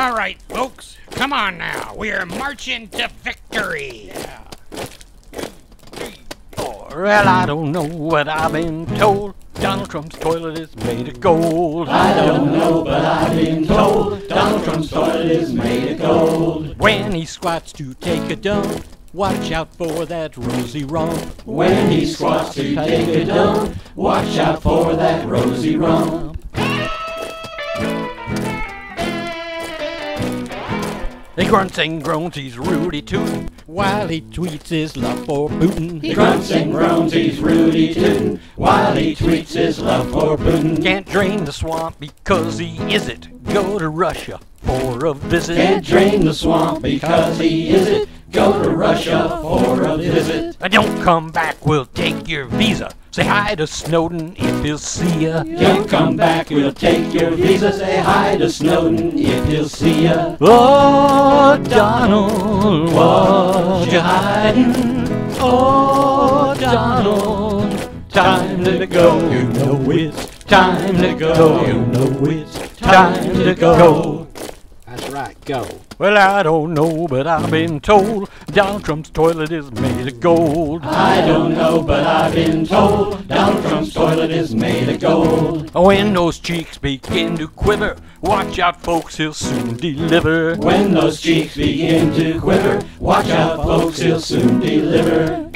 All right, folks, come on now. We're marching to victory. Well, I don't know what I've been told. Donald Trump's toilet is made of gold. I don't know, but I've been told Donald Trump's toilet is made of gold. When he squats to take a dump, watch out for that rosy rump. When he squats to take a dump, watch out for that rosy rump. He grunts and groans, he's Rudy Tootin', while he tweets his love for Putin. He grunts and groans, he's Rudy Tootin', while he tweets his love for Putin. Can't drain the swamp because he is it. Go to Russia for a visit. Can't drain the swamp because he is it. Go to Russia for a visit. Don't come back, we'll take your visa. Say hi to Snowden if he'll see ya. Don't come back, we'll take your visa. Say hi to Snowden if he'll see ya. Oh, Donald, what you hiding? Oh, Donald, time to go. You know it's time to go. You know it's time to go. That's right, go. Well, I don't know, but I've been told Donald Trump's toilet is made of gold. I don't know, but I've been told Donald Trump's toilet is made of gold. When those cheeks begin to quiver, watch out, folks, he'll soon deliver. When those cheeks begin to quiver, watch out, folks, he'll soon deliver.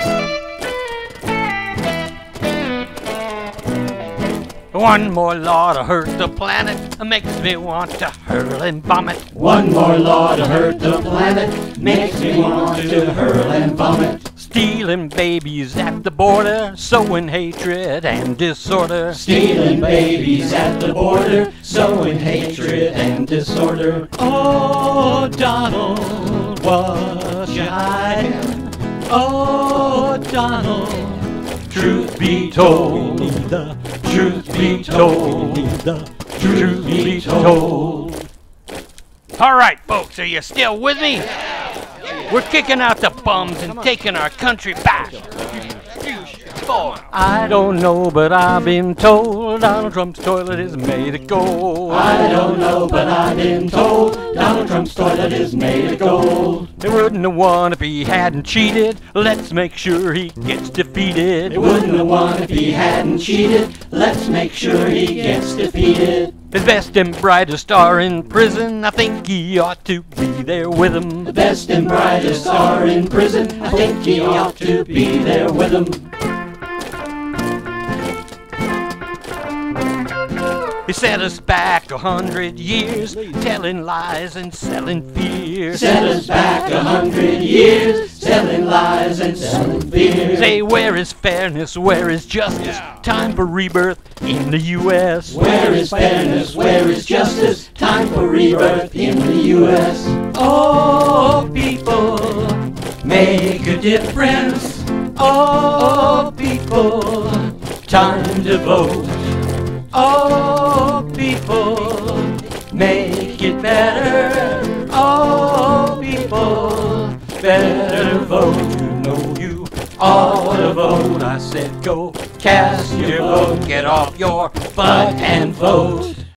One more law to hurt the planet makes me want to hurl and vomit. One more law to hurt the planet makes me want to hurl and vomit. Stealing babies at the border, sowing hatred and disorder. Stealing babies at the border, sowing hatred and disorder. Oh, Donald, what hiding? Oh, Donald, truth be told, truth be told, truth be told. All right, folks, are you still with me? We're kicking out the bums and taking our country back. I don't know, but I've been told Donald Trump's toilet is made of gold. I don't know, but I've been told Donald Trump's toilet is made of gold. They wouldn't have won if he hadn't cheated. Let's make sure he gets defeated. They wouldn't have won if he hadn't cheated. Let's make sure he gets defeated. His best and brightest are in prison. I think he ought to be there with him. The best and brightest are in prison. I think he ought to be there with them. He set us back a hundred years, telling lies and selling fear. Set us back a hundred years, telling lies and selling. Say, where is fairness? Where is justice? Time for rebirth in the U.S. Where is fairness? Where is justice? Time for rebirth in the U.S. Oh, people, Make a difference. oh, people, Time to vote. oh, people, Make it better. All to vote. I said go Cast your vote. get off your butt and vote.